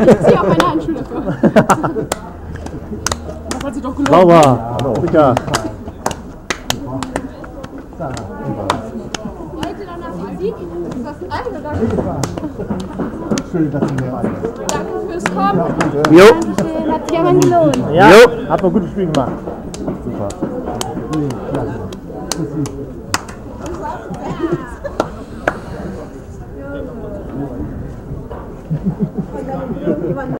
Ich ziehe auch meine Handschuhe dafür. Das hat sich doch gelohnt. Sauber. Dicker. Heute danach Musik. Ist das ein oder Schön, dass du mir Danke fürs Kommen. Jo. Dankeschön, hat sich aber gelohnt. Ja. Jo. Hat man ein gutes Spiel gemacht. Super. 今の。